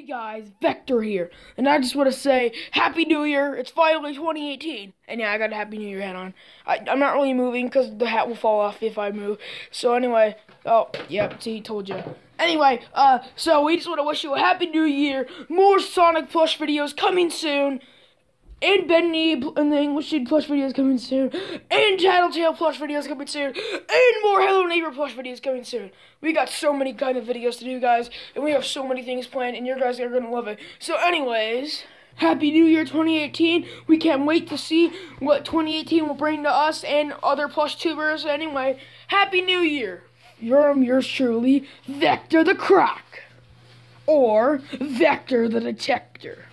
Hey guys, Vector here, and I just want to say Happy New Year. It's finally 2018, and yeah, I got a Happy New Year hat on. I, am not really moving because the hat will fall off if I move. So anyway, oh yeah, see, told you. Anyway, uh, so we just want to wish you a Happy New Year. More Sonic plush videos coming soon and Bendy and the Ink Machine plush videos coming soon, and Tattletail plush videos coming soon, and more Hello Neighbor plush videos coming soon. We got so many kind of videos to do, guys, and we have so many things planned, and you guys are gonna love it. So, anyways. Happy New Year 2018. We can't wait to see what 2018 will bring to us and other plush tubers. Anyway, Happy New Year. You're yours truly, Vector the Croc. Or Vector the Detector.